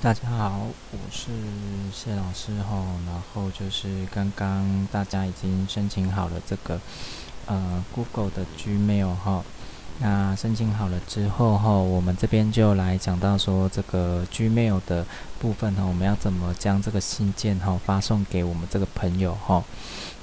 大家好，我是谢老师哈。然后就是刚刚大家已经申请好了这个呃 Google 的 Gmail 哈。那申请好了之后哈，我们这边就来讲到说这个 Gmail 的部分哈，我们要怎么将这个信件哈发送给我们这个朋友哈。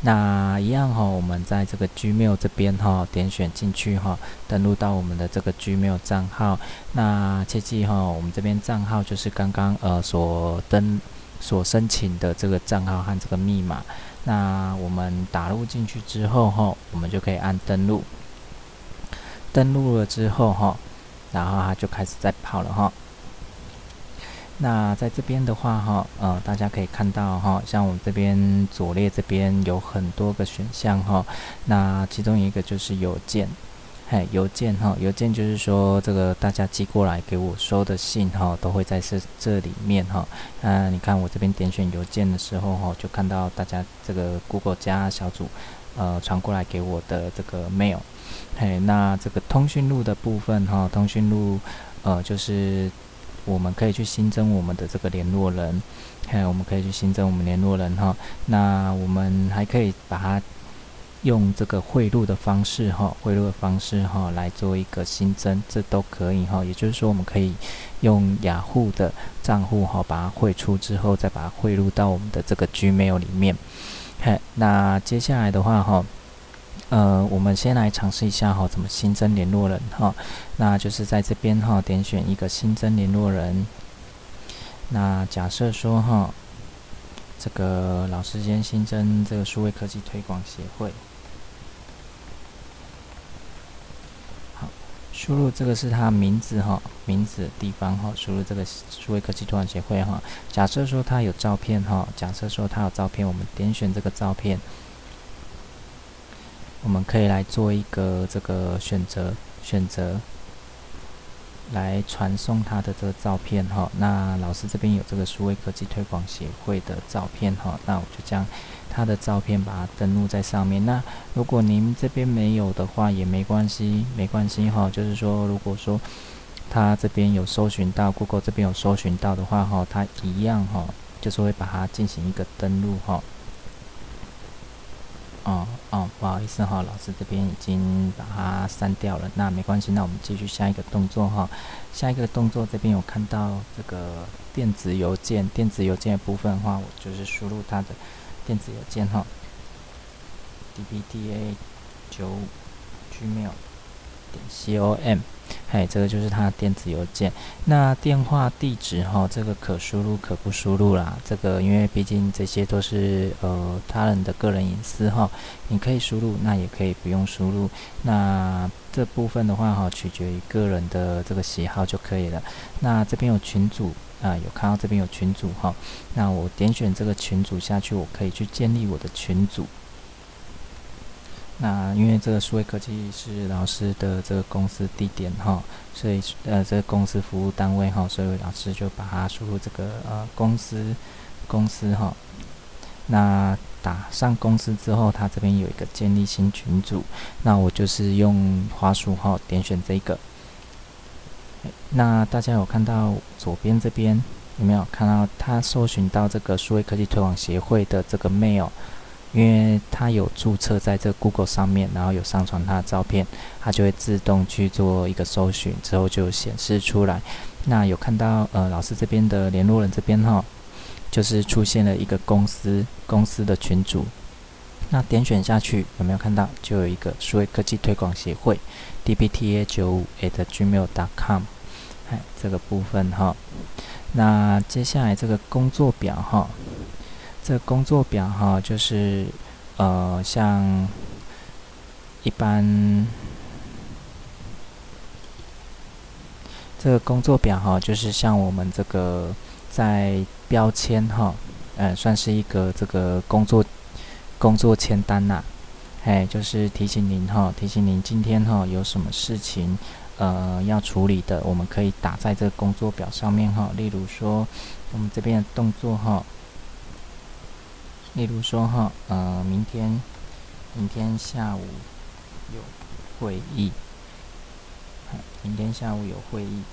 那一样哈，我们在这个 Gmail 这边哈，点选进去哈，登录到我们的这个 Gmail 账号。那切记哈，我们这边账号就是刚刚呃所登所申请的这个账号和这个密码。那我们打入进去之后哈，我们就可以按登录。登录了之后哈，然后它就开始在跑了哈。那在这边的话哈，呃，大家可以看到哈，像我们这边左列这边有很多个选项哈。那其中一个就是邮件，嘿，邮件哈，邮件就是说这个大家寄过来给我收的信哈，都会在这这里面哈。那你看我这边点选邮件的时候哈，就看到大家这个 Google 加小组呃传过来给我的这个 mail，嘿，那这个通讯录的部分哈，通讯录呃就是。我们可以去新增我们的这个联络人，嘿我们可以去新增我们联络人哈。那我们还可以把它用这个汇入的方式哈，汇入的方式哈来做一个新增，这都可以哈。也就是说，我们可以用雅虎的账户哈，把它汇出之后，再把它汇入到我们的这个 Gmail 里面。嘿，那接下来的话哈。呃，我们先来尝试一下哈，怎么新增联络人哈？那就是在这边哈，点选一个新增联络人。那假设说哈，这个老师先新增这个数位科技推广协会。好，输入这个是他名字哈，名字地方哈，输入这个数位科技推广协会哈。假设说他有照片哈，假设说他有照片，我们点选这个照片。我们可以来做一个这个选择，选择来传送他的这个照片哈。那老师这边有这个数位科技推广协会的照片哈，那我就将他的照片把它登录在上面。那如果您这边没有的话也没关系，没关系哈。就是说，如果说他这边有搜寻到 Google 这边有搜寻到的话哈，他一样哈，就是会把它进行一个登录哈。哦哦，不好意思哈，老师这边已经把它删掉了。那没关系，那我们继续下一个动作哈。下一个动作这边有看到这个电子邮件，电子邮件的部分的话，我就是输入它的电子邮件哈，dbda 九五 gmail 点 com。嘿，这个就是他的电子邮件。那电话地址哈，这个可输入可不输入啦。这个因为毕竟这些都是呃他人的个人隐私哈，你可以输入，那也可以不用输入。那这部分的话哈，取决于个人的这个喜好就可以了。那这边有群组啊，有看到这边有群组哈。那我点选这个群组下去，我可以去建立我的群组。那因为这个数位科技是老师的这个公司地点哈，所以呃这个公司服务单位哈，所以老师就把它输入这个呃公司公司哈。那打上公司之后，它这边有一个建立新群组，那我就是用滑鼠哈点选这个。那大家有看到左边这边有没有看到他搜寻到这个数位科技推广协会的这个 mail？因为他有注册在这 Google 上面，然后有上传他的照片，他就会自动去做一个搜寻，之后就显示出来。那有看到呃老师这边的联络人这边哈，就是出现了一个公司公司的群组。那点选下去有没有看到？就有一个数位科技推广协会 dbta 九五 at gmail.com，哎，这个部分哈。那接下来这个工作表哈。这工作表哈，就是呃，像一般这个工作表哈，就是像我们这个在标签哈，呃，算是一个这个工作工作签单呐，哎，就是提醒您哈，提醒您今天哈有什么事情呃要处理的，我们可以打在这个工作表上面哈。例如说，我们这边的动作哈。例如说哈，呃，明天，明天下午有会议，明天下午有会议。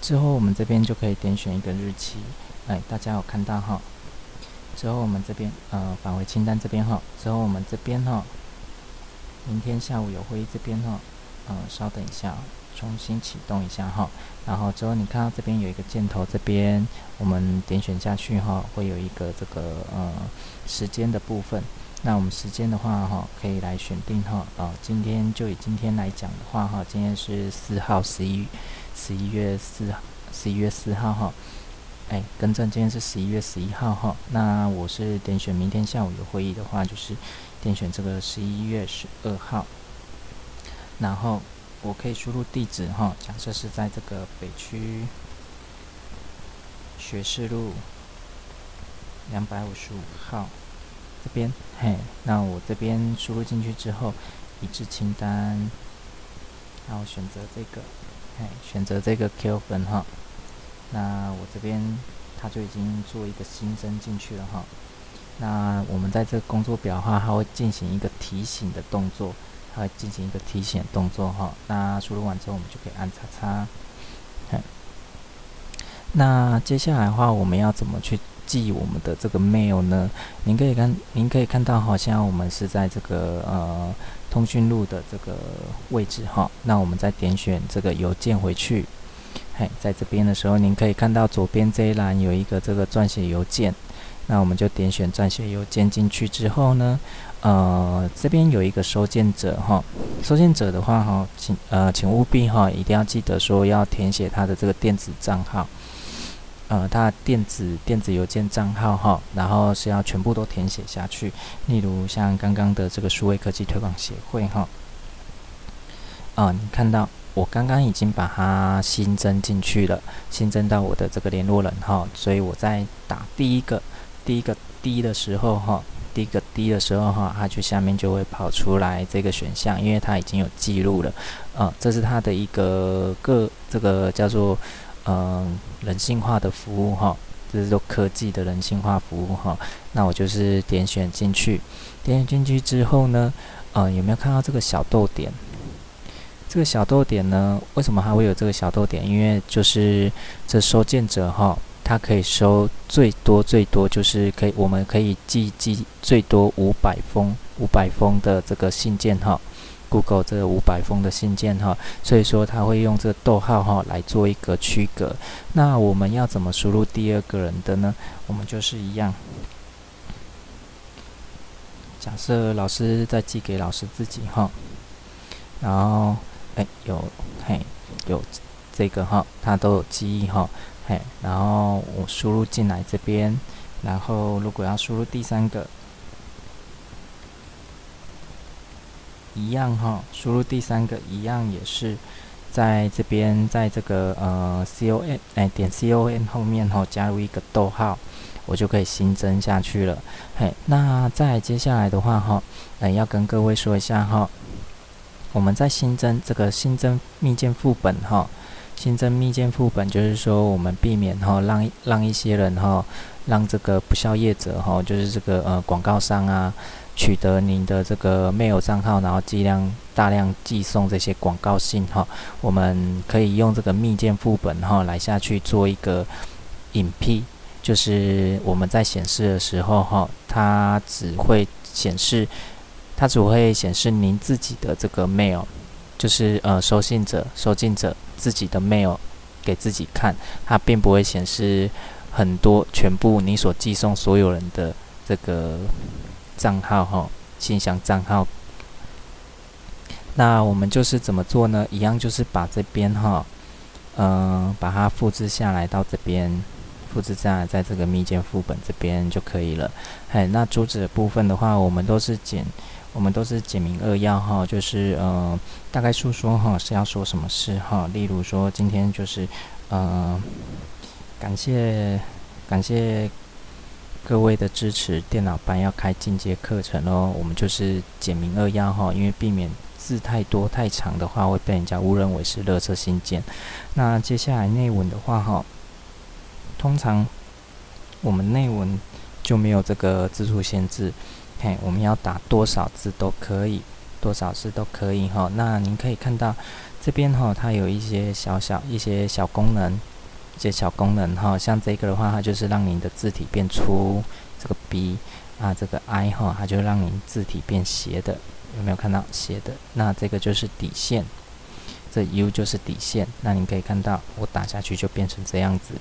之后我们这边就可以点选一个日期，哎，大家有看到哈？之后我们这边呃返回清单这边哈，之后我们这边哈，明天下午有会议这边哈，呃，稍等一下，重新启动一下哈。然后之后你看到这边有一个箭头，这边我们点选下去哈，会有一个这个呃时间的部分。那我们时间的话哈，可以来选定哈，呃，今天就以今天来讲的话哈，今天是四号十一十一月四十一月四号哈。哎，更正，今天是十一月十一号哈。那我是点选明天下午有会议的话，就是点选这个十一月十二号。然后我可以输入地址哈，假设是在这个北区学士路两百五十五号这边。嘿，那我这边输入进去之后，一致清单，然后选择这个，嘿，选择这个 Q 分哈。那我这边它就已经做一个新增进去了哈。那我们在这个工作表的话，它会进行一个提醒的动作，它会进行一个提醒动作哈。那输入完之后，我们就可以按叉叉。那接下来的话，我们要怎么去记我们的这个 mail 呢？您可以看，您可以看到，好像我们是在这个呃通讯录的这个位置哈。那我们再点选这个邮件回去。嘿，在这边的时候，您可以看到左边这一栏有一个这个撰写邮件，那我们就点选撰写邮件进去之后呢，呃，这边有一个收件者哈，收件者的话哈，请呃，请务必哈，一定要记得说要填写他的这个电子账号，呃，他的电子电子邮件账号哈，然后是要全部都填写下去，例如像刚刚的这个数位科技推广协会哈，啊，你看到。我刚刚已经把它新增进去了，新增到我的这个联络人哈，所以我在打第一个第一个 D 的时候哈，第一个 D 的时候哈，它就下面就会跑出来这个选项，因为它已经有记录了，呃，这是它的一个个这个叫做嗯人性化的服务哈，这是做科技的人性化服务哈，那我就是点选进去，点选进去之后呢，呃，有没有看到这个小豆点？这个小豆点呢，为什么还会有这个小豆点？因为就是这收件者哈，它可以收最多最多就是可以，我们可以寄寄最多五百封五百封的这个信件哈，Google 这个五百封的信件哈，所以说它会用这个逗号哈来做一个区隔。那我们要怎么输入第二个人的呢？我们就是一样，假设老师在寄给老师自己哈，然后。哎，有嘿，有这个哈，它都有记忆哈，嘿，然后我输入进来这边，然后如果要输入第三个，一样哈，输入第三个一样也是在这边，在这个呃 c o n 哎点 c o n 后面哈，加入一个逗号，我就可以新增下去了，嘿，那再接下来的话哈，哎要跟各位说一下哈。我们在新增这个新增密件副本哈，新增密件副本就是说我们避免哈让让一些人哈让这个不孝业者哈就是这个呃广告商啊取得您的这个 mail 账号，然后尽量大量寄送这些广告信哈，我们可以用这个密件副本哈来下去做一个隐蔽，就是我们在显示的时候哈，它只会显示。它只会显示您自己的这个 mail，就是呃收信者、收件者自己的 mail 给自己看，它并不会显示很多全部你所寄送所有人的这个账号哈，信箱账号。那我们就是怎么做呢？一样就是把这边哈，嗯，把它复制下来到这边，复制下来在这个密件副本这边就可以了。嘿，那主旨的部分的话，我们都是剪。我们都是简明扼要哈，就是呃大概说说哈是要说什么事哈，例如说今天就是呃感谢感谢各位的支持，电脑班要开进阶课程喽，我们就是简明扼要哈，因为避免字太多太长的话会被人家误认为是热色信件。那接下来内文的话哈，通常我们内文就没有这个字数限制。我们要打多少字都可以，多少字都可以哈。那您可以看到这边哈，它有一些小小一些小功能，一些小功能哈，像这个的话，它就是让您的字体变粗，这个 B 啊，这个 I 哈，它就让您字体变斜的，有没有看到斜的？那这个就是底线，这 U 就是底线。那您可以看到，我打下去就变成这样子。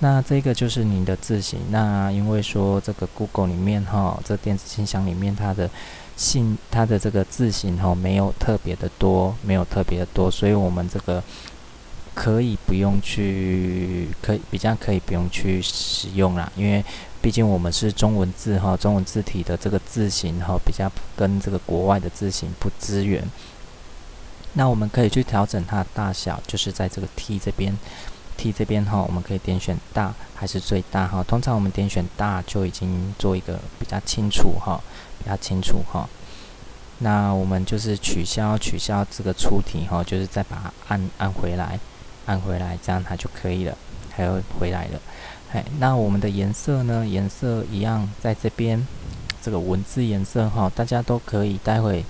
那这个就是您的字型。那因为说这个 Google 里面哈，这电子信箱里面它的信它的这个字型哈，没有特别的多，没有特别的多，所以我们这个。可以不用去，可以比较可以不用去使用啦，因为毕竟我们是中文字哈，中文字体的这个字型哈，比较跟这个国外的字型不支援。那我们可以去调整它的大小，就是在这个 T 这边，T 这边哈，我们可以点选大还是最大哈。通常我们点选大就已经做一个比较清楚哈，比较清楚哈。那我们就是取消取消这个出题哈，就是再把它按按回来。按回来，这样它就可以了，还有回来了。哎，那我们的颜色呢？颜色一样，在这边这个文字颜色哈，大家都可以待会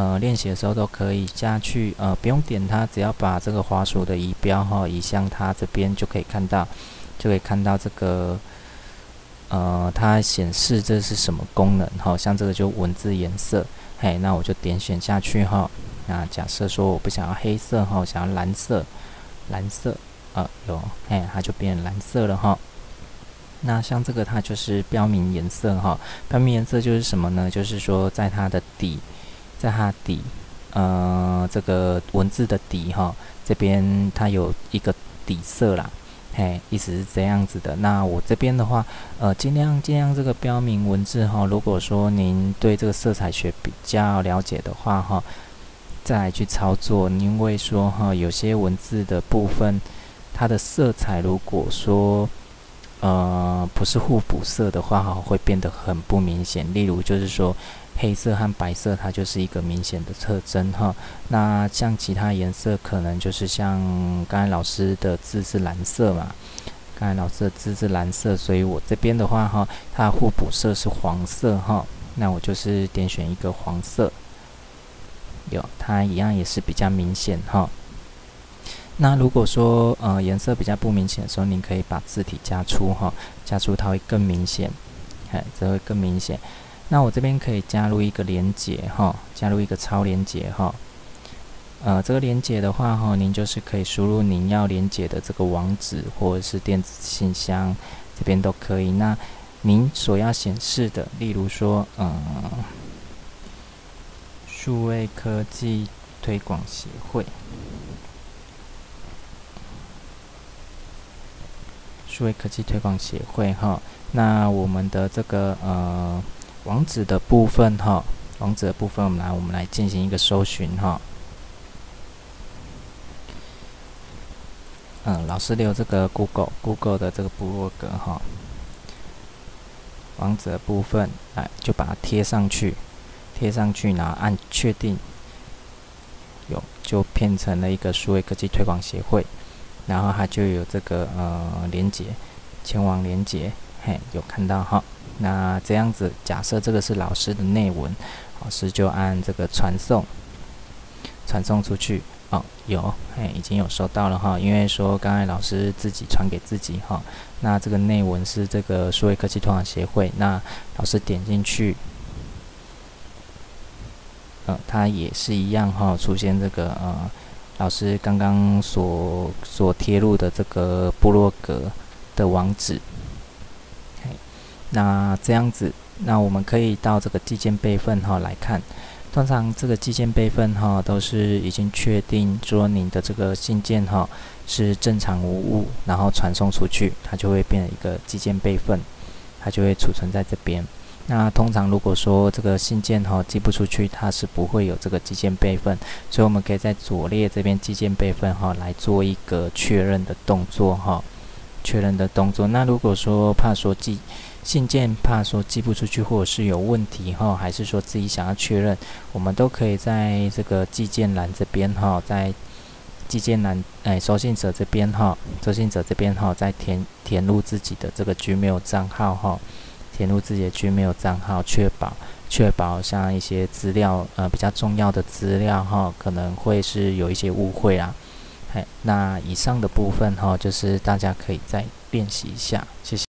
呃练习的时候都可以加去呃，不用点它，只要把这个滑鼠的仪标哈移向它这边就可以看到，就可以看到这个呃它显示这是什么功能哈，像这个就文字颜色，嘿，那我就点选下去哈。那假设说我不想要黑色哈，想要蓝色。蓝色，呃，有，哎，它就变蓝色了哈。那像这个，它就是标明颜色哈。标明颜色就是什么呢？就是说，在它的底，在它底，呃，这个文字的底哈，这边它有一个底色啦，嘿，意思是这样子的。那我这边的话，呃，尽量尽量这个标明文字哈。如果说您对这个色彩学比较了解的话哈。再来去操作，因为说哈，有些文字的部分，它的色彩如果说呃不是互补色的话哈，会变得很不明显。例如就是说黑色和白色，它就是一个明显的特征哈。那像其他颜色，可能就是像刚才老师的字是蓝色嘛，刚才老师的字是蓝色，所以我这边的话哈，它互补色是黄色哈，那我就是点选一个黄色。有，它一样也是比较明显哈。那如果说呃颜色比较不明显的时候，您可以把字体加粗哈，加粗它会更明显，哎，这会更明显。那我这边可以加入一个连接哈，加入一个超连接哈。呃，这个连接的话哈，您就是可以输入您要连接的这个网址或者是电子信箱这边都可以。那您所要显示的，例如说嗯。数位科技推广协会，数位科技推广协会哈，那我们的这个呃网址的部分哈，网址的部分我们来我们来进行一个搜寻哈。嗯，老师留这个 Google Google 的这个部落格哈，网址的部分哎就把它贴上去。贴上去，然后按确定，有就变成了一个数位科技推广协会，然后它就有这个呃连接，前往连接，嘿，有看到哈。那这样子，假设这个是老师的内文，老师就按这个传送，传送出去，哦，有，嘿，已经有收到了哈。因为说刚才老师自己传给自己哈，那这个内文是这个数位科技推广协会，那老师点进去。呃它也是一样哈，出现这个呃，老师刚刚所所贴入的这个部落格的网址。那这样子，那我们可以到这个寄件备份哈来看。通常这个寄件备份哈都是已经确定说您的这个信件哈是正常无误，然后传送出去，它就会变成一个寄件备份，它就会储存在这边。那通常如果说这个信件哈寄不出去，它是不会有这个寄件备份，所以我们可以在左列这边寄件备份哈来做一个确认的动作哈，确认的动作。那如果说怕说寄信件怕说寄不出去，或者是有问题哈，还是说自己想要确认，我们都可以在这个寄件栏这边哈，在寄件栏哎收信者这边哈，收信者这边哈，再填填入自己的这个 Gmail 账号哈。填入自己的 Gmail 账号，确保确保像一些资料呃比较重要的资料哈，可能会是有一些误会啊，嘿，那以上的部分哈，就是大家可以再练习一下，谢谢。